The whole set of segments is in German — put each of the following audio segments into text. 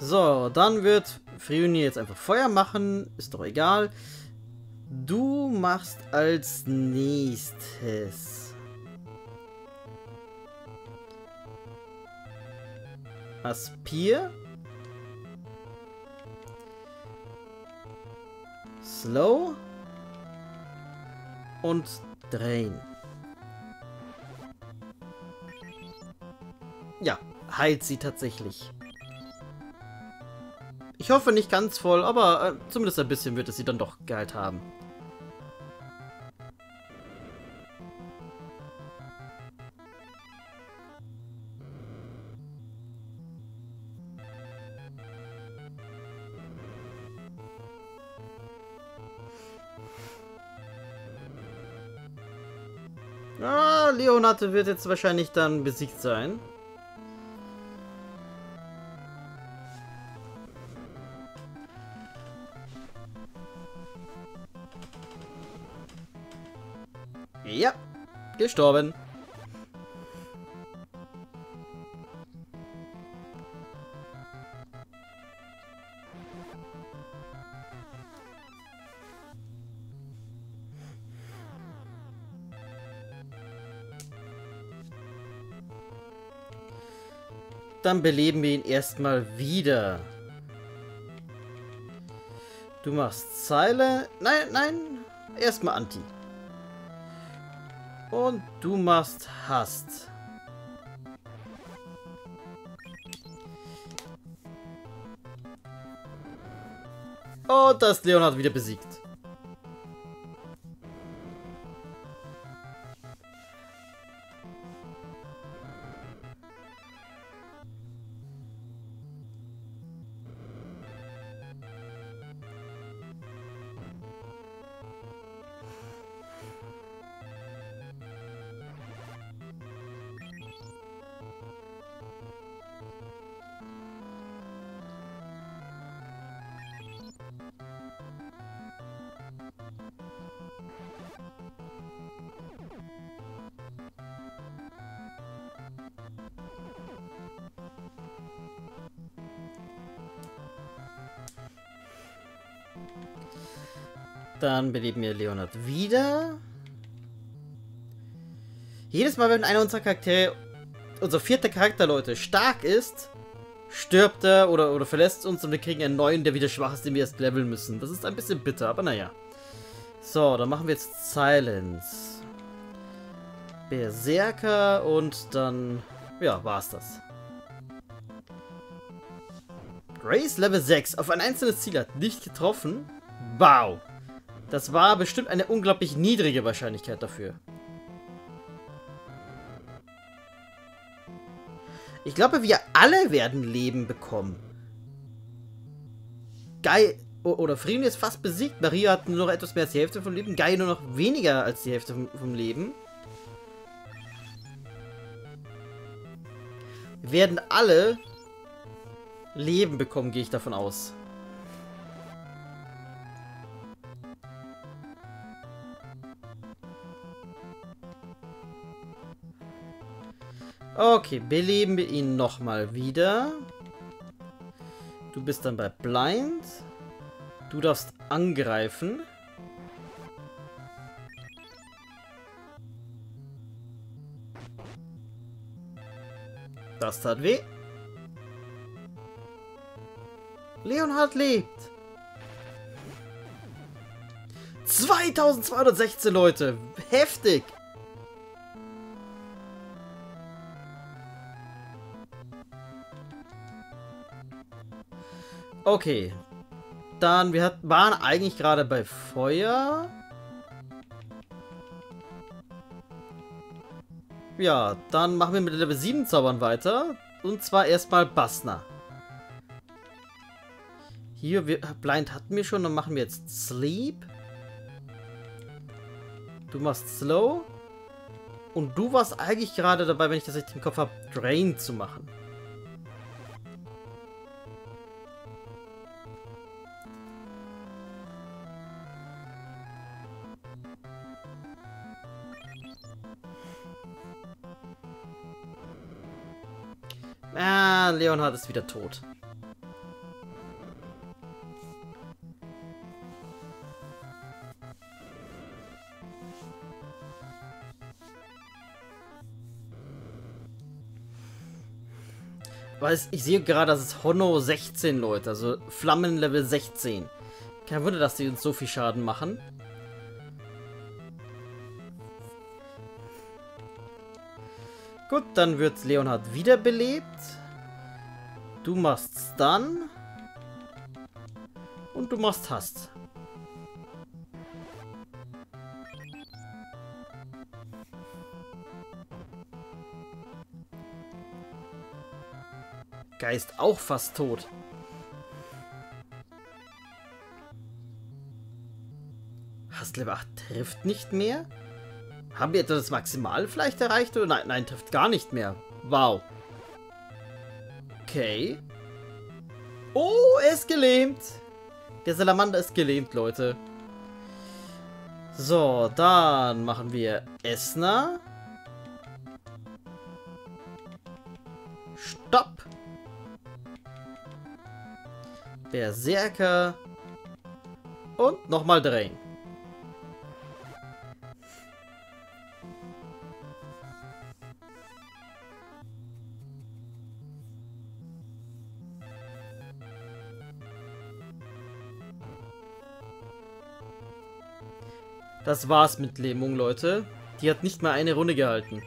So, dann wird Frioni jetzt einfach Feuer machen. Ist doch egal. Du machst als nächstes. Aspir. Slow. Und Drain. Ja, heilt sie tatsächlich. Ich hoffe nicht ganz voll, aber äh, zumindest ein bisschen wird es sie dann doch geheilt haben. Ah, Leonate wird jetzt wahrscheinlich dann besiegt sein. Gestorben. Dann beleben wir ihn erstmal wieder. Du machst Zeile. Nein, nein. Erstmal Anti. Und du machst Hast. Und das Leonhard wieder besiegt. Dann beleben wir Leonard wieder. Jedes Mal, wenn einer unserer Charaktere, unser vierter Charakter, Leute, stark ist, stirbt er oder, oder verlässt uns und wir kriegen einen neuen, der wieder schwach ist, den wir erst leveln müssen. Das ist ein bisschen bitter, aber naja. So, dann machen wir jetzt Silence. Berserker und dann, ja, war's das. Grace Level 6 auf ein einzelnes Ziel hat nicht getroffen. Wow. Das war bestimmt eine unglaublich niedrige Wahrscheinlichkeit dafür. Ich glaube, wir alle werden Leben bekommen. Geil. Oder Frieden ist fast besiegt. Maria hat nur noch etwas mehr als die Hälfte vom Leben. Guy nur noch weniger als die Hälfte vom, vom Leben. Wir werden alle Leben bekommen, gehe ich davon aus. Okay, beleben wir ihn nochmal wieder. Du bist dann bei Blind. Du darfst angreifen. Das tat weh. Leonhard lebt. 2216 Leute. Heftig. Okay. Dann, wir hat, waren eigentlich gerade bei Feuer. Ja, dann machen wir mit Level 7 Zaubern weiter. Und zwar erstmal Basna. Hier, wir, Blind hatten wir schon, dann machen wir jetzt Sleep. Du machst Slow. Und du warst eigentlich gerade dabei, wenn ich das richtig im Kopf habe, Drain zu machen. Leonhard ist wieder tot. Weil ich sehe gerade, das ist Hono 16, Leute. Also Flammenlevel 16. Kein Wunder, dass die uns so viel Schaden machen. Gut, dann wird Leonhard wiederbelebt. Du machst Stun. Und du machst Hast. Geist auch fast tot. Level 8 trifft nicht mehr? Haben wir etwa das Maximal vielleicht erreicht? Oder nein, nein, trifft gar nicht mehr. Wow. Okay. Oh, er ist gelähmt. Der Salamander ist gelähmt, Leute. So, dann machen wir Esna. Stopp. Berserker. Und nochmal drehen. Das war's mit Lähmung, Leute. Die hat nicht mal eine Runde gehalten.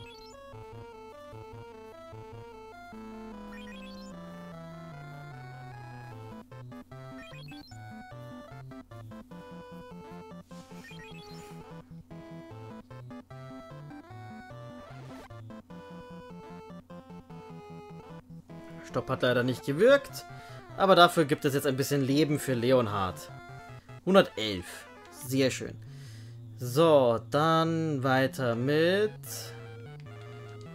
Stopp hat leider nicht gewirkt. Aber dafür gibt es jetzt ein bisschen Leben für Leonhard. 111. Sehr schön. So, dann weiter mit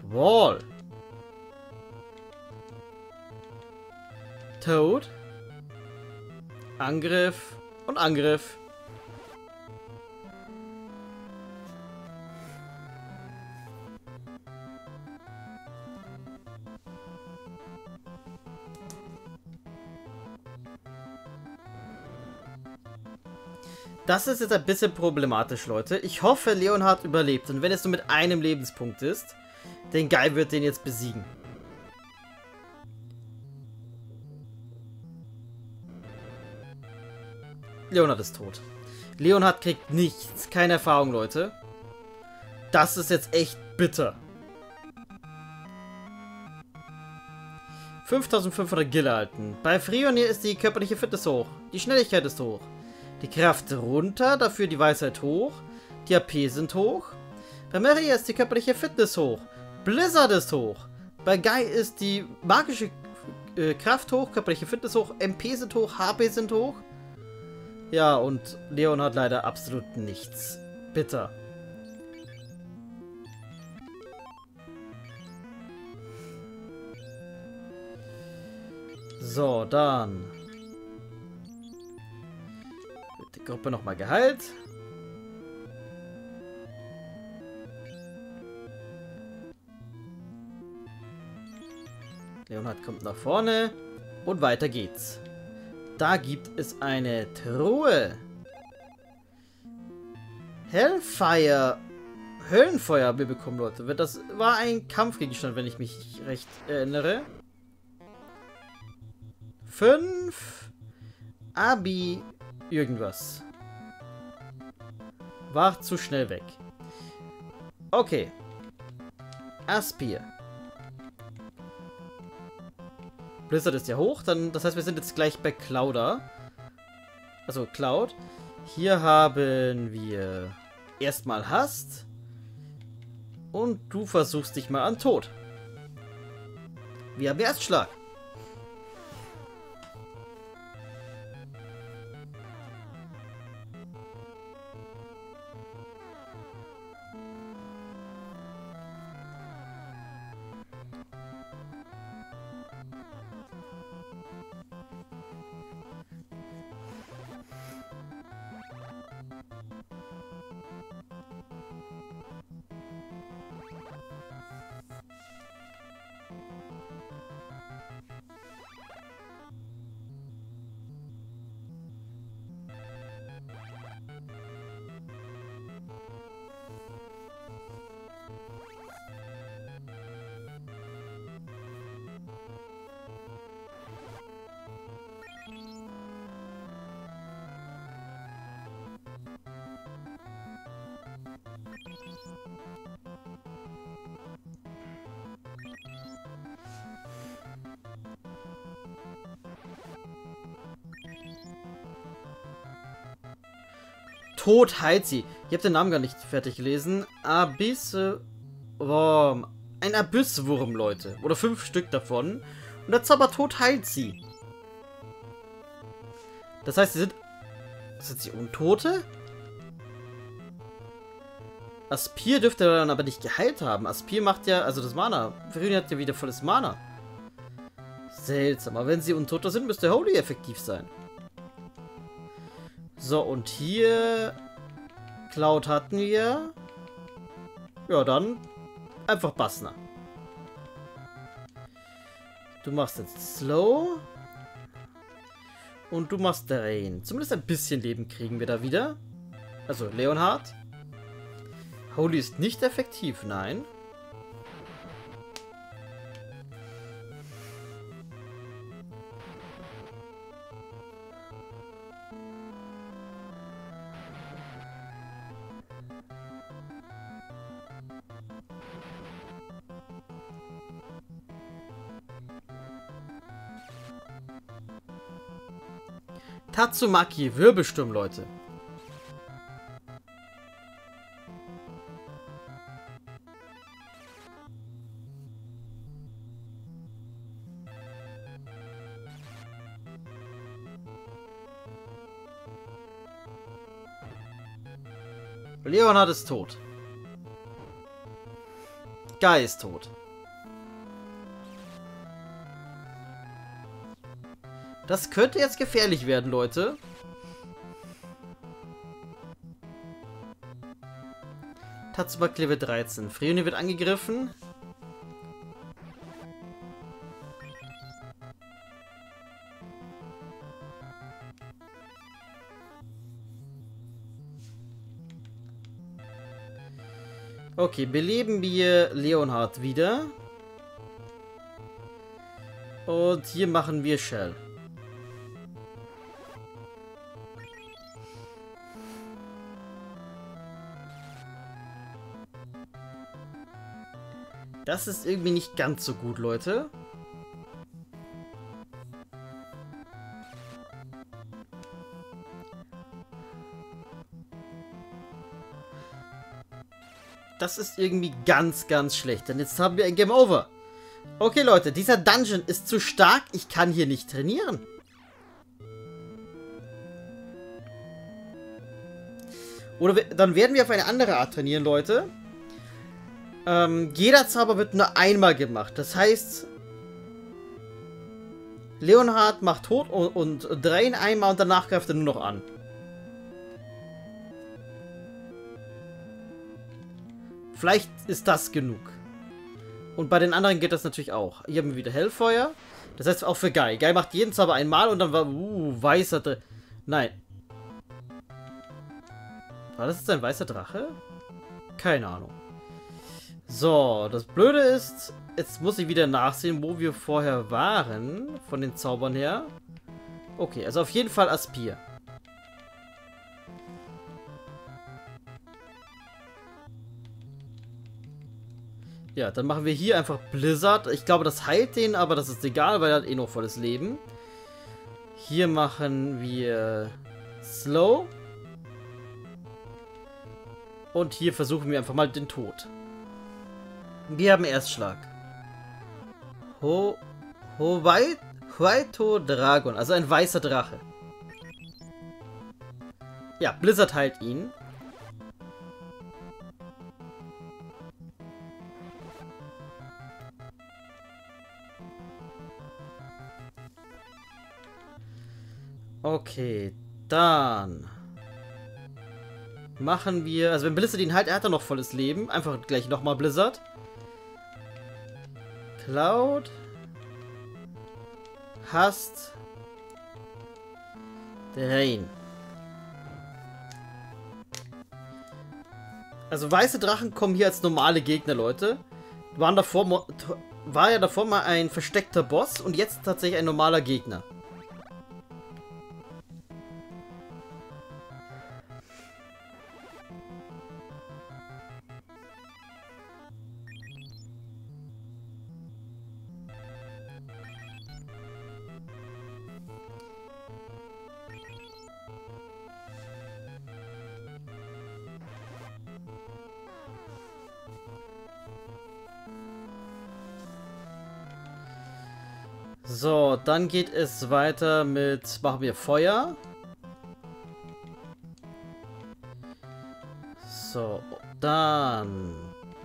Wall. Toad. Angriff und Angriff. Das ist jetzt ein bisschen problematisch, Leute. Ich hoffe, Leonhard überlebt. Und wenn es nur mit einem Lebenspunkt ist, den Guy wird den jetzt besiegen. Leonhard ist tot. Leonhard kriegt nichts. Keine Erfahrung, Leute. Das ist jetzt echt bitter. 5500 Gil erhalten. Bei Frionir ist die körperliche Fitness hoch. Die Schnelligkeit ist hoch. Die Kraft runter, dafür die Weisheit hoch. Die AP sind hoch. Bei Maria ist die körperliche Fitness hoch. Blizzard ist hoch. Bei Guy ist die magische äh, Kraft hoch, körperliche Fitness hoch, MP sind hoch, HP sind hoch. Ja, und Leon hat leider absolut nichts. Bitter. So, dann Gruppe nochmal geheilt. Leonhard kommt nach vorne. Und weiter geht's. Da gibt es eine Truhe. Hellfire. Höllenfeuer haben wir bekommen, Leute. Das war ein Kampfgegenstand, wenn ich mich recht erinnere. Fünf. Abi Irgendwas. War zu schnell weg. Okay. Aspir. Blizzard ist ja hoch, dann das heißt, wir sind jetzt gleich bei Clouda. Also Cloud. Hier haben wir erstmal Hast. Und du versuchst dich mal an Tod. Wir haben Erstschlag. Tod heilt sie. Ich habe den Namen gar nicht fertig gelesen. Abysswurm. Ein Abysswurm, Leute. Oder fünf Stück davon. Und der Zaubertod heilt sie. Das heißt, sie sind... Sind sie Untote? Aspir dürfte dann aber nicht geheilt haben. Aspir macht ja... Also das Mana. Veruni hat ja wieder volles Mana. Seltsam. Aber wenn sie Untote sind, müsste Holy effektiv sein. So, und hier... Cloud hatten wir. Ja, dann einfach Bassner. Du machst jetzt Slow. Und du machst Drain. Zumindest ein bisschen Leben kriegen wir da wieder. Also Leonhard. Holy ist nicht effektiv, nein. Tatsumaki, Wirbelsturm, Leute. Leonhard ist tot. Guy ist tot. Das könnte jetzt gefährlich werden, Leute. Tatsubak Level 13. Freoni wird angegriffen. Okay, beleben wir Leonhard wieder. Und hier machen wir Shell. Das ist irgendwie nicht ganz so gut, Leute. Das ist irgendwie ganz, ganz schlecht. Denn jetzt haben wir ein Game Over. Okay, Leute, dieser Dungeon ist zu stark. Ich kann hier nicht trainieren. Oder dann werden wir auf eine andere Art trainieren, Leute. Ähm, jeder Zauber wird nur einmal gemacht. Das heißt, Leonhard macht tot und, und Drain einmal und danach greift er nur noch an. Vielleicht ist das genug. Und bei den anderen geht das natürlich auch. Hier haben wir wieder Hellfeuer. Das heißt auch für Guy. Guy macht jeden Zauber einmal und dann war... Uh, weißer... Dr Nein. War das jetzt ein weißer Drache? Keine Ahnung. So, das Blöde ist, jetzt muss ich wieder nachsehen, wo wir vorher waren, von den Zaubern her. Okay, also auf jeden Fall Aspir. Ja, dann machen wir hier einfach Blizzard. Ich glaube, das heilt den, aber das ist egal, weil er hat eh noch volles Leben. Hier machen wir Slow. Und hier versuchen wir einfach mal den Tod. Wir haben Erstschlag. Ho... Howaito Dragon, also ein weißer Drache. Ja, Blizzard heilt ihn. Okay, dann machen wir, also wenn Blizzard ihn halt, er hat er noch volles Leben, einfach gleich nochmal Blizzard. Cloud hast Rain. Also weiße Drachen kommen hier als normale Gegner, Leute. Waren davor, war ja davor mal ein versteckter Boss und jetzt tatsächlich ein normaler Gegner. Dann geht es weiter mit, machen wir Feuer. So, dann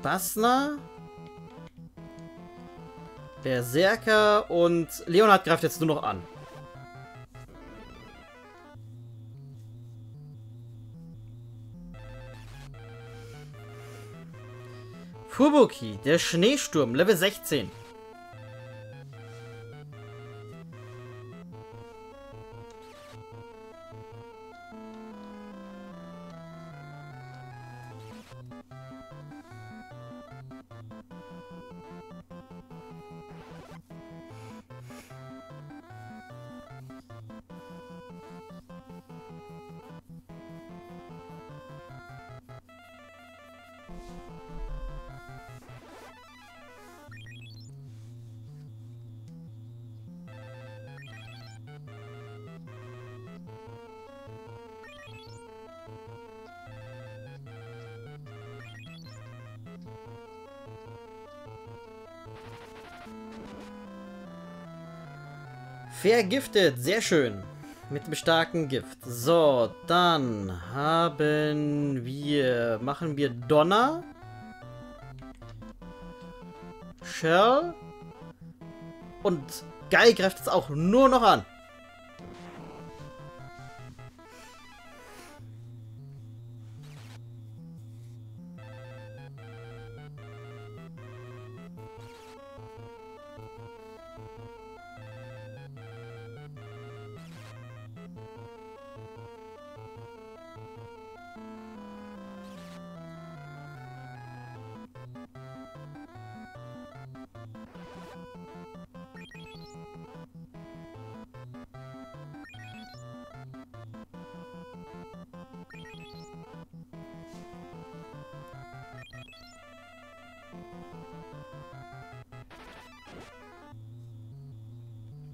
Basna. Berserker und Leonhard greift jetzt nur noch an. Fubuki, der Schneesturm, Level 16. Vergiftet, sehr schön. Mit dem starken Gift. So, dann haben wir... Machen wir Donner. Shell. Und Guy greift es auch nur noch an.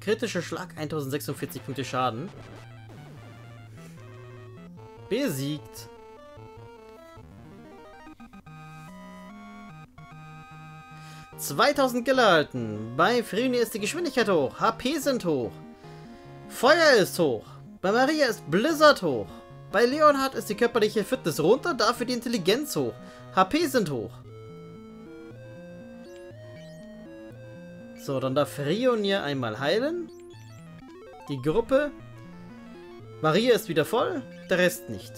Kritischer Schlag, 1046 Punkte Schaden. Besiegt. ...2000 gehalten. Bei Freni ist die Geschwindigkeit hoch. HP sind hoch. Feuer ist hoch. Bei Maria ist Blizzard hoch. Bei Leonhard ist die körperliche Fitness runter, dafür die Intelligenz hoch. HP sind hoch. So, dann darf Rionier einmal heilen. Die Gruppe. Maria ist wieder voll, der Rest nicht.